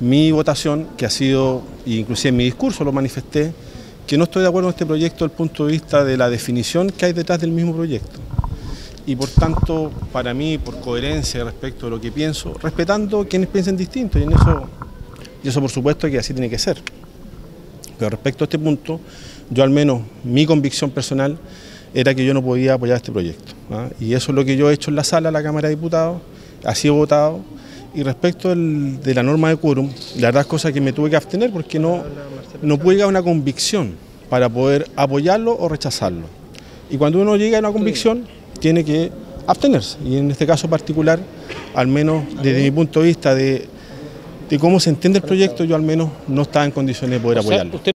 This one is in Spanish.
mi votación, que ha sido, e inclusive en mi discurso lo manifesté, que no estoy de acuerdo con este proyecto desde el punto de vista de la definición que hay detrás del mismo proyecto. Y por tanto, para mí, por coherencia respecto de lo que pienso, respetando quienes piensen distinto, y en eso, y eso por supuesto que así tiene que ser. Pero respecto a este punto, yo al menos mi convicción personal era que yo no podía apoyar este proyecto. ¿ah? Y eso es lo que yo he hecho en la sala de la Cámara de Diputados, así he votado. Y respecto de la norma de quórum, la verdad es cosa que me tuve que abstener porque no, no pude llegar a una convicción para poder apoyarlo o rechazarlo. Y cuando uno llega a una convicción, tiene que abstenerse. Y en este caso particular, al menos desde mi punto de vista de, de cómo se entiende el proyecto, yo al menos no estaba en condiciones de poder apoyarlo.